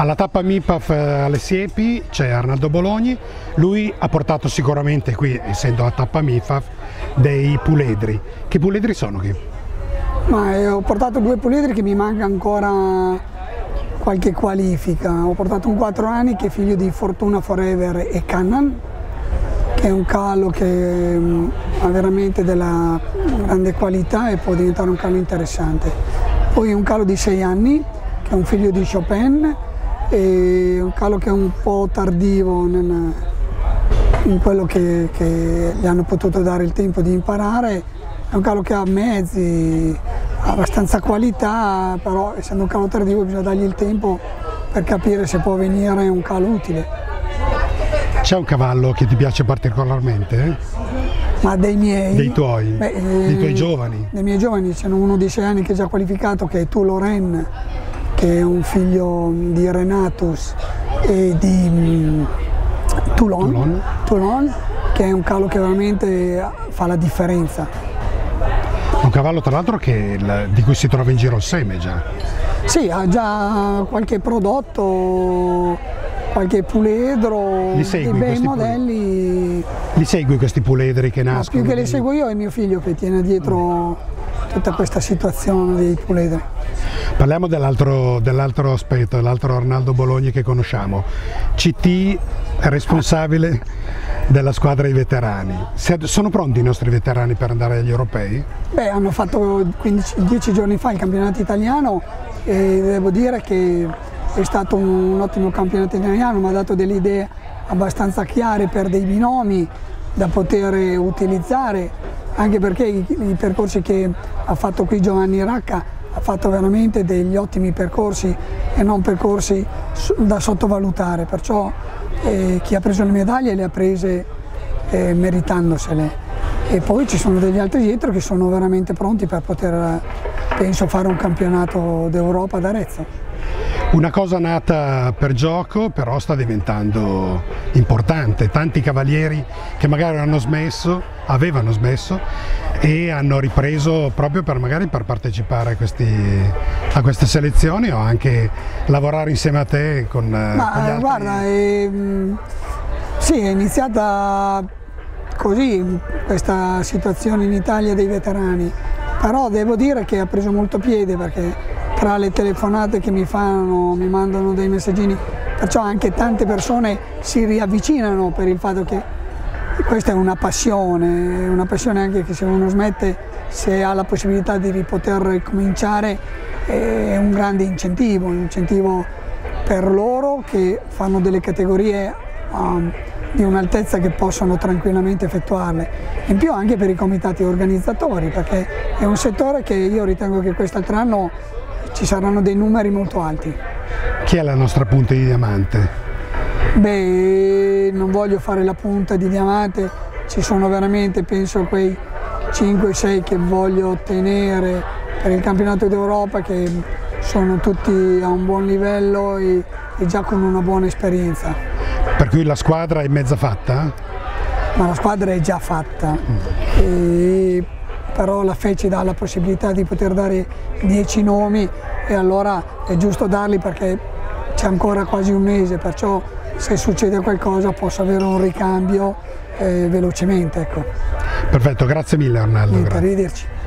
Alla tappa MIPAF eh, alle Siepi c'è Arnaldo Bologni, lui ha portato sicuramente qui, essendo la tappa MIPAF, dei puledri. Che puledri sono qui? Ma, eh, ho portato due puledri che mi manca ancora qualche qualifica. Ho portato un 4 anni che è figlio di Fortuna Forever e Cannan, che è un cavallo che mm, ha veramente della grande qualità e può diventare un cavallo interessante. Poi un cavallo di 6 anni, che è un figlio di Chopin, e un calo che è un po' tardivo nel, in quello che, che, gli hanno potuto dare il tempo di imparare, è un calo che ha mezzi, ha abbastanza qualità, però essendo un calo tardivo bisogna dargli il tempo per capire se può venire un calo utile. C'è un cavallo che ti piace particolarmente? Ma dei miei? Dei tuoi? Beh, dei tuoi eh, giovani? Dei miei giovani, c'è uno di sei anni che è già qualificato che è Tu Loren che è un figlio di Renatus e di mm, Toulon, Toulon. Toulon che è un cavallo che veramente fa la differenza. Un cavallo tra l'altro di cui si trova in giro il seme già. Sì, ha già qualche prodotto, qualche puledro, li segui, dei bei modelli. Li segui questi puledri che nascono? No, più che li seguo io è mio figlio che tiene dietro tutta questa situazione dei puledri. Parliamo dell'altro, dell'altro aspetto, dell'altro Arnaldo Bologna che conosciamo. CT responsabile della squadra dei veterani. Sono pronti i nostri veterani per andare agli europei? Beh, hanno fatto 15, 10 giorni fa il campionato italiano e devo dire che è stato un ottimo campionato italiano, mi ha dato delle idee abbastanza chiare per dei binomi da poter utilizzare, anche perché i, i percorsi che ha fatto qui Giovanni Racca ha fatto veramente degli ottimi percorsi e non percorsi da sottovalutare, perciò eh, chi ha preso le medaglie le ha prese eh, meritandosele e poi ci sono degli altri dietro che sono veramente pronti per poter, penso, fare un campionato d'Europa ad Arezzo. Una cosa nata per gioco però sta diventando importante, tanti cavalieri che magari hanno smesso, avevano smesso e hanno ripreso proprio per magari per partecipare a, questi, a queste selezioni o anche lavorare insieme a te con, Ma, con gli altri. Guarda, ehm, sì, è iniziata così questa situazione in Italia dei veterani, però devo dire che ha preso molto piede perché tra le telefonate che mi fanno, mi mandano dei messaggini, perciò anche tante persone si riavvicinano per il fatto che questa è una passione, una passione anche che se uno smette, se ha la possibilità di poter ricominciare, è un grande incentivo, un incentivo per loro che fanno delle categorie um, di un'altezza che possono tranquillamente effettuarle. In più anche per i comitati organizzatori, perché è un settore che io ritengo che quest'altro anno ci saranno dei numeri molto alti. Chi è la nostra punta di diamante? Beh, non voglio fare la punta di diamante, ci sono veramente, penso, quei 5-6 che voglio ottenere per il campionato d'Europa che sono tutti a un buon livello e, e, già con una buona esperienza. Per cui la squadra è mezza fatta? Ma la squadra è già fatta. Mm. E però la FE ci dà la possibilità di poter dare 10 nomi e allora è giusto darli perché c'è ancora quasi un mese, perciò se succede qualcosa posso avere un ricambio eh, velocemente. Ecco. Perfetto, grazie mille Arnaldo. Arrivederci.